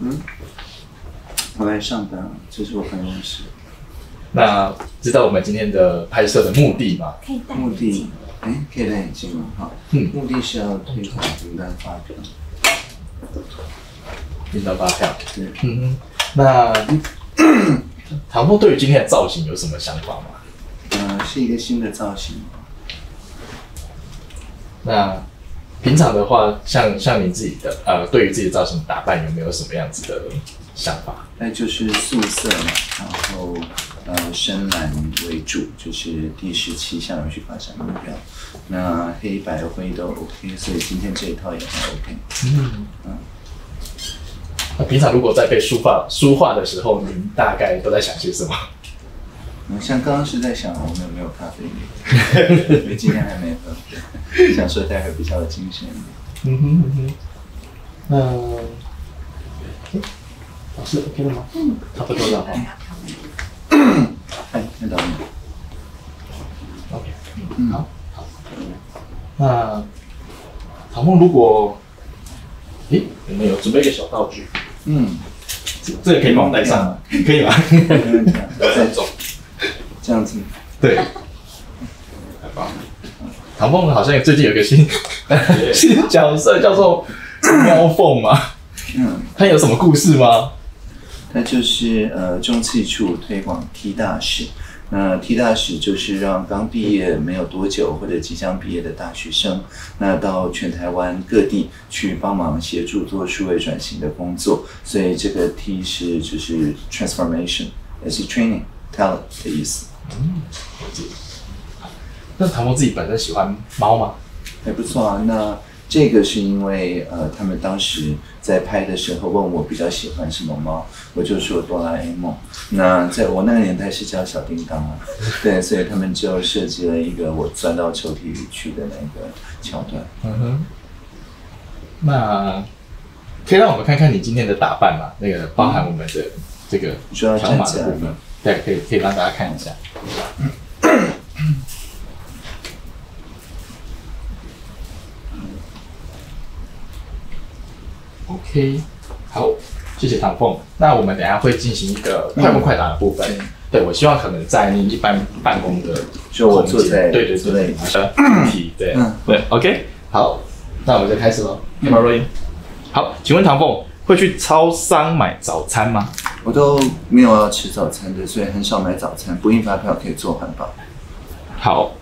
嗯，我来上班，这是我办公室。那知道我们今天的拍摄的目的吗？可以戴目的哎，可以戴眼镜吗？好，嗯目的是要推广云端发票。云端发票。对，嗯哼，那唐风对于今天的造型有什么想法吗？呃，是一个新的造型。那平常的话，像像你自己的呃，对于自己的造型打扮有没有什么样子的想法？那就是素色嘛，然后呃深蓝为主，就是第十七项永续发展目标。那黑白灰都 OK，所以今天这一套也很 OK。嗯那平常如果在被书画书画的时候，您大概都在想些什么？嗯，像刚刚是在想我们有没有咖啡，因为今天还没喝，想说待会比较有精神。嗯哼嗯哼，那、嗯老师 OK 了吗？嗯，差不多了哈。哎，那导演，OK，嗯好，好。那唐梦，如果，诶，我们有准备一个小道具，嗯，这这个可以帮我带上吗？可以吗？再走，这样子，对，太棒了。唐凤好像最近有个新 新角色叫做喵凤嘛，嗯，他有什么故事吗？他就是呃中汽处推广 T 大使。那 T 大使就是让刚毕业没有多久或者即将毕业的大学生，那到全台湾各地去帮忙协助做数位转型的工作。所以这个 T 是就是 transformation，也是 training talent 的意思，那唐凤自己本身喜欢猫吗？还不错啊。那这个是因为呃他们当时在拍的时候问我比较喜欢什么猫，我就说哆啦 A 梦。那在我那个年代是叫小叮当啊，对，所以他们就设计了一个我钻到抽屉里去的那个桥段。嗯哼。那可以让我们看看你今天的打扮吗？那个包含我们的这个你说要条码站起来的部分，对，可以可以让大家看一下。OK，好，谢谢唐凤。那我们等下会进行一个快问快答的部分。对对，我希望可能在你一般办公的就我坐在对对对坐在椅子呃题对嗯对 OK，好，那我们就开始喽。有没有录音？好，请问唐凤会去超商买早餐吗？我都没有要吃早餐的，所以很少买早餐。不印发票可以做环保。好，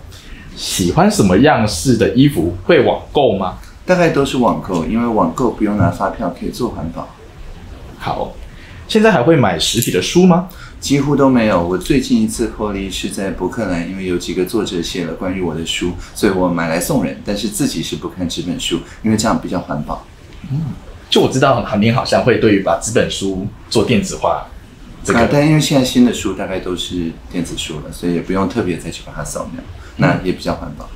喜欢什么样式的衣服？会网购吗？大概都是网购，因为网购不用拿发票，可以做环保。好，现在还会买实体的书吗？几乎都没有。我最近一次获利是在博客来，因为有几个作者写了关于我的书，所以我买来送人，但是自己是不看这本书，因为这样比较环保。就我知道，您好像会对于把纸本书做电子化，这啊个，但因为现在新的书大概都是电子书了，所以也不用特别再去把它扫描，那也比较环保。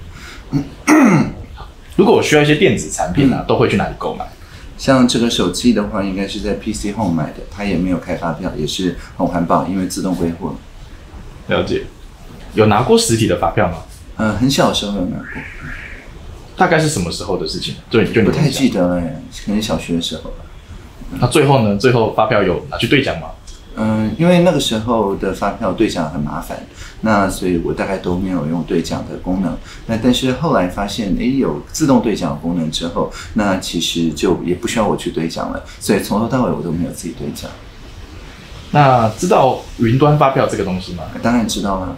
如果我需要一些电子产品啊，都会去哪里购买？像这个手机的话，应该是在 PC Home 买的，它也没有开发票，也是很环保，因为自动归货。了解。有拿过实体的发票吗？嗯、很小的时候有拿过，大概是什么时候的事情？对就你不太记得。得了，可能小学的时候吧。那最后呢？最后发票有拿去兑奖吗？嗯，因为那个时候的发票兑奖很麻烦，那所以我大概都没有用兑奖的功能。那但是后来发现，诶，有自动兑奖功能之后，那其实就也不需要我去兑奖了。所以从头到尾我都没有自己兑奖。那知道云端发票这个东西吗？当然知道了，好，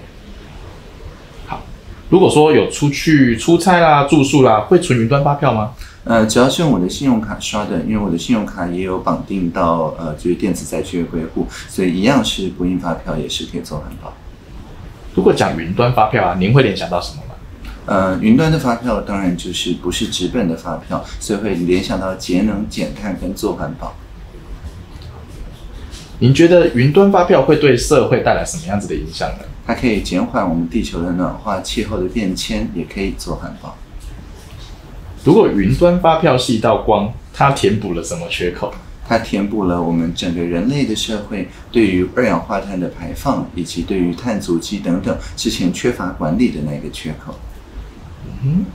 如果说有出去出差啦、住宿啦，会存云端发票吗？呃，只要是用我的信用卡刷的，因为我的信用卡也有绑定到呃就是电子债券归户，所以一样是不印发票，也是可以做环保。如果讲云端发票啊，您会联想到什么吗？呃，云端的发票当然就是不是纸本的发票，所以会联想到节能减碳跟做环保。您觉得云端发票会对社会带来什么样子的影响呢？它可以减缓我们地球的暖化、气候的变迁，也可以做环保。如果云端发票是一道光，它填补了什么缺口？它填补了我们整个人类的社会对于二氧化碳的排放，以及对于碳足迹等等之前缺乏管理的那个缺口。嗯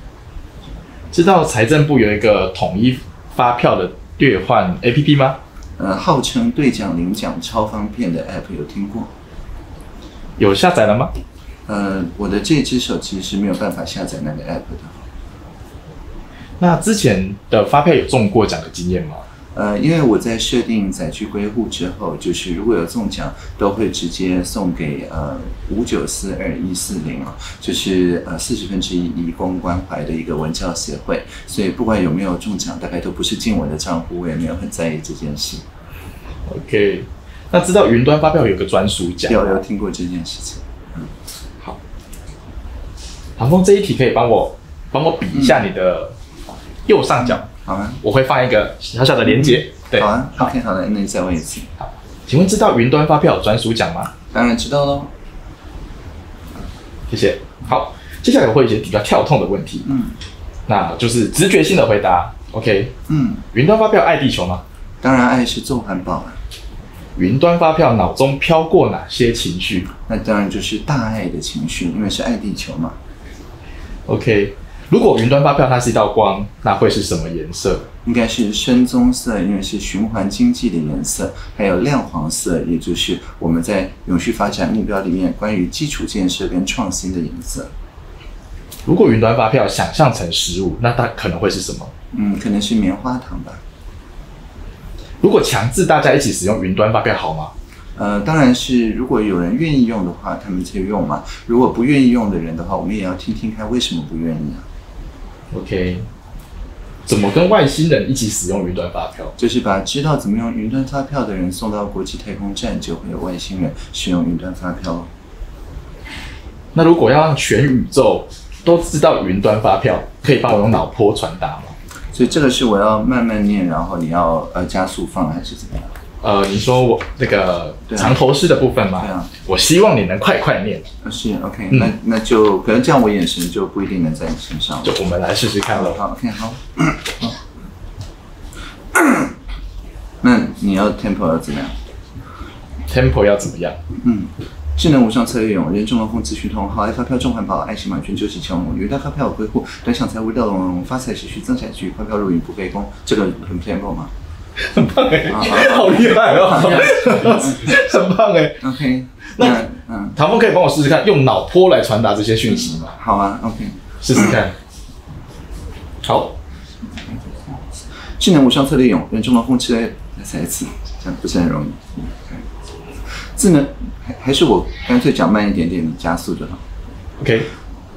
知道财政部有一个统一发票的兑换 APP 吗？呃，号称兑奖领奖超方便的 App 有听过？有下载了吗？呃，我的这只手机是没有办法下载那个 App 的。那之前的发票有中过奖的经验吗？呃，因为我在设定载具归户之后，就是如果有中奖，都会直接送给呃五九四二一四零啊，就是呃四十分之一义工关怀的一个文教协会，所以不管有没有中奖，大概都不是进我的账户，我也没有很在意这件事。OK，那知道云端发票有个专属奖吗，有有听过这件事情？嗯好，唐峰这一题可以帮我帮我比一下你的右上角，好啊，我会放一个小小的连接。对，好啊，OK，好的，那你再问一次。好，请问知道云端发票有专属奖吗？当然知道喽。谢谢。好，接下来我会有一些比较跳痛的问题，嗯那就是直觉性的回答。OK，嗯，云端发票爱地球吗？当然爱是做环保啊，云端发票脑中飘过哪些情绪那当然就是大爱的情绪，因为是爱地球嘛。？OK，如果云端发票它是一道光，那会是什么颜色？应该是深棕色，因为是循环经济的颜色，还有亮黄色，也就是我们在永续发展目标里面关于基础建设跟创新的颜色。如果云端发票想象成食物，那它可能会是什么？嗯，可能是棉花糖吧。如果强制大家一起使用云端发票好吗？呃，当然是如果有人愿意用的话，他们就用嘛。如果不愿意用的人的话，我们也要听听看为什么不愿意啊。OK，怎么跟外星人一起使用云端发票？就是把知道怎么用云端发票的人送到国际太空站，就会有外星人使用云端发票。那如果要让全宇宙都知道云端发票，可以帮我用脑波传达吗？所以这个是我要慢慢念，然后你要呃加速放还是怎么样？呃，你说我那个对啊长头诗的部分吗？对啊我希望你能快快念，啊是 OK，、嗯那那就可能这样我眼神就不一定能在你身上了就。我们来试试看喽。好，OK，好。那你要 tempo 要怎么样？Tempo 要怎么样？嗯，智能无上策略用，人中龙凤资讯通，好爱发票中环保，爱心满券救急穷，云端发票归户，短享财务掉龙龙，发财持续增财局，发票入云不费工，这个很 tempo 吗很棒哎、啊好厉害哦，很棒 哎、？OK，那那嗯，唐峰可以帮我试试看，用脑波来传达这些讯息吗？好啊，OK。试试看。好，智能无上策略用，人中龙凤吃来再一次，这样不是很容易。智能还还是我干脆讲慢一点点，你加速就好。OK，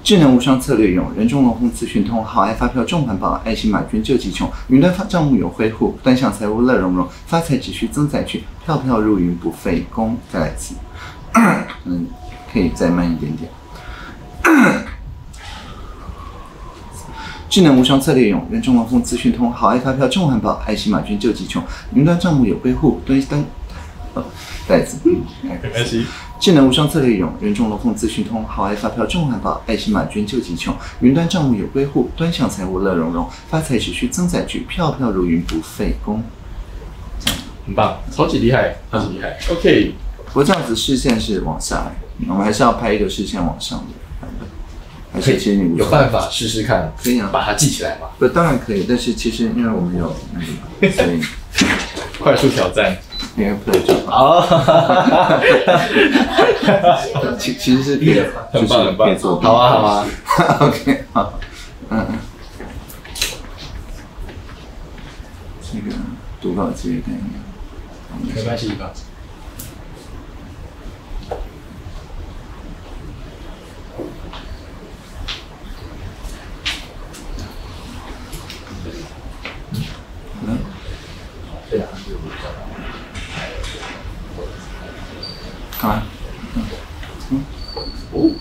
智能无双策略用，人中龙凤资讯通，好爱发票重环保，爱心马军救急穷，云端发账目有恢复，端享财务乐融融，发财只需增载去，票票入云不费工。再来一次，嗯，可以再慢一点点。智能无双策略用，人中龙凤资讯通，好爱发票重环保，爱心马军救急穷，云端账目有归户，端端，呃，再一次，没关系。智能无双策略勇，人中龙凤资讯通，好爱发票重环保，爱心满捐救急穷，云端账目有归户，端享财务乐融融，发财只需增载具，票票如云不费工。很棒，超级厉害，超级厉害。OK，不过这样子视线是往下来，我们还是要拍一个视线往上的。还是其实你有办法试试看，可以啊把它记起来嘛。不，当然可以，但是其实因为我们有那个，所以 快速挑战。AirPlay 就好。其其实是可以，很棒，很棒可以做。好啊，好啊。OK，好，嗯嗯，这个读稿机的概念，没关系吧。好啊，哦，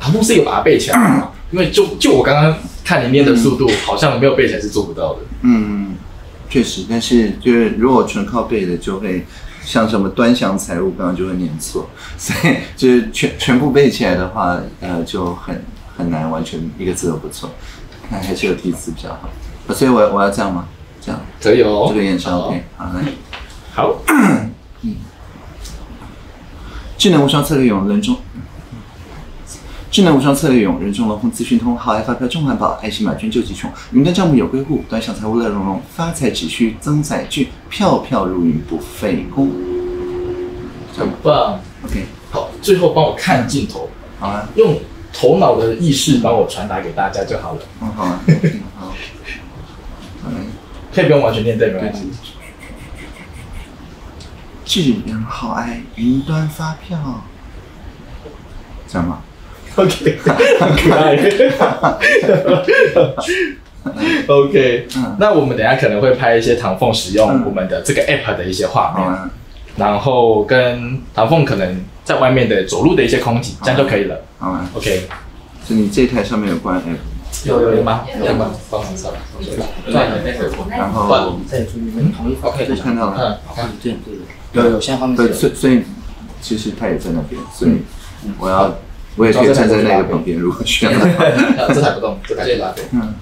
唐梦是有把它背起来吗，因为就就我刚刚看你念的速度，好像没有背起来是做不到的。嗯，确实，但是就是如果纯靠背的，就会像什么端详财务，刚刚就会念错，所以就是全全部背起来的话，呃，就很很难完全一个字都不错，那还是有提词比较好。呃所以我我要这样吗？这样，可以哦，这个眼神 OK，好，来。好，智能无双策略勇人中，智能无双策略勇，人中龙凤资讯通，好爱发票中环保，爱心买捐救急穷，云端账目有归户，端详财务乐融融，发财只需增载具，票票入云不费工。很棒。OK，好，最后帮我看镜头，好啊，用头脑的意识帮我传达给大家就好了，嗯，好啊好，嗯，可以不用完全念对没关系。智人好爱云端发票，这样吗？OK，很可爱。OK，嗯。那我们等下可能会拍一些唐凤使用嗯。我们的这个 App 的一些画面，然后跟唐凤可能在外面的走路的一些空景，这样就可以了。好啊，OK，就你这台上面有关 app，有有有吗？有吗？帮忙上。然后再注意那同一 OK 就看到了，嗯，好，对对对，有有现在画面对，所以所以其实他也在那边，所以我要我也可以站在那个旁边，如果需要。这台不动，这台不拉对。嗯